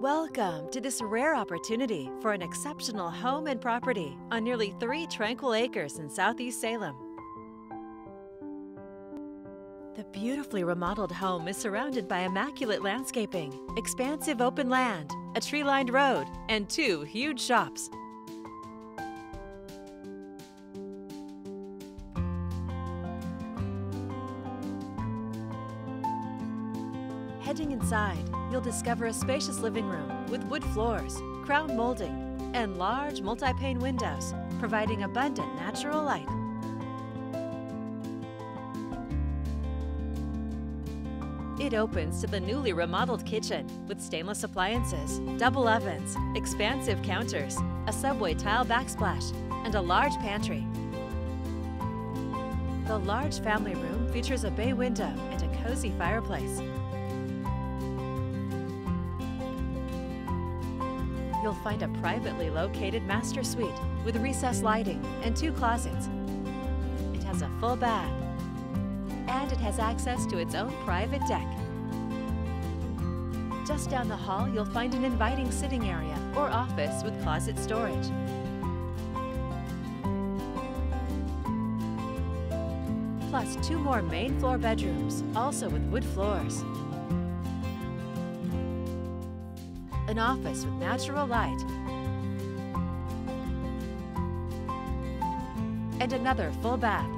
Welcome to this rare opportunity for an exceptional home and property on nearly three tranquil acres in southeast Salem. The beautifully remodeled home is surrounded by immaculate landscaping, expansive open land, a tree lined road, and two huge shops. Heading inside, you'll discover a spacious living room with wood floors, crown molding, and large multi-pane windows, providing abundant natural light. It opens to the newly remodeled kitchen with stainless appliances, double ovens, expansive counters, a subway tile backsplash, and a large pantry. The large family room features a bay window and a cozy fireplace. You'll find a privately located master suite with recessed lighting and two closets. It has a full bath, and it has access to its own private deck. Just down the hall, you'll find an inviting sitting area or office with closet storage. Plus two more main floor bedrooms, also with wood floors. An office with natural light, and another full bath.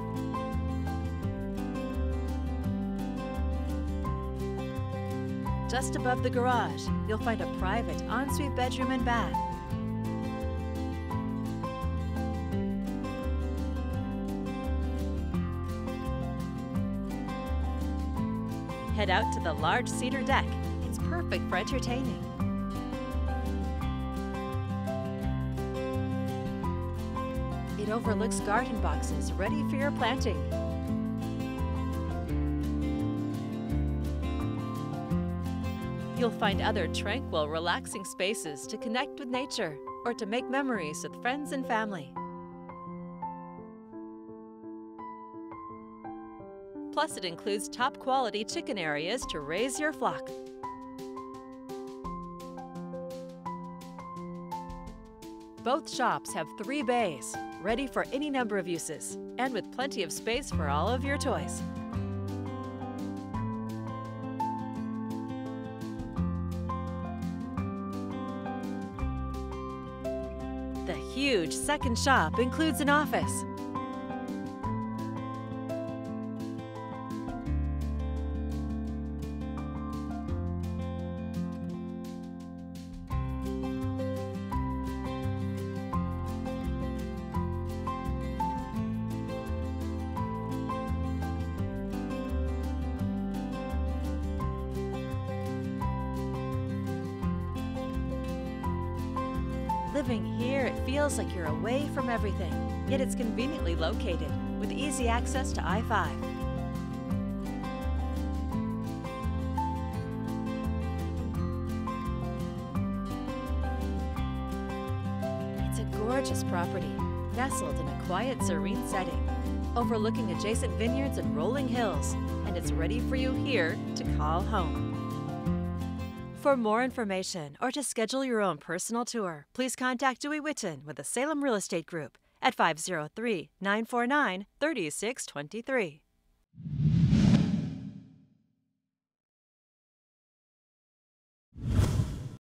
Just above the garage, you'll find a private ensuite bedroom and bath. Head out to the large cedar deck. It's perfect for entertaining. Overlooks garden boxes ready for your planting. You'll find other tranquil, relaxing spaces to connect with nature or to make memories with friends and family. Plus, it includes top quality chicken areas to raise your flock. Both shops have three bays, ready for any number of uses, and with plenty of space for all of your toys. The huge second shop includes an office, Living here, it feels like you're away from everything, yet it's conveniently located with easy access to I-5. It's a gorgeous property, nestled in a quiet, serene setting, overlooking adjacent vineyards and rolling hills, and it's ready for you here to call home. For more information or to schedule your own personal tour, please contact Dewey Whitton with the Salem Real Estate Group at 503 949 3623.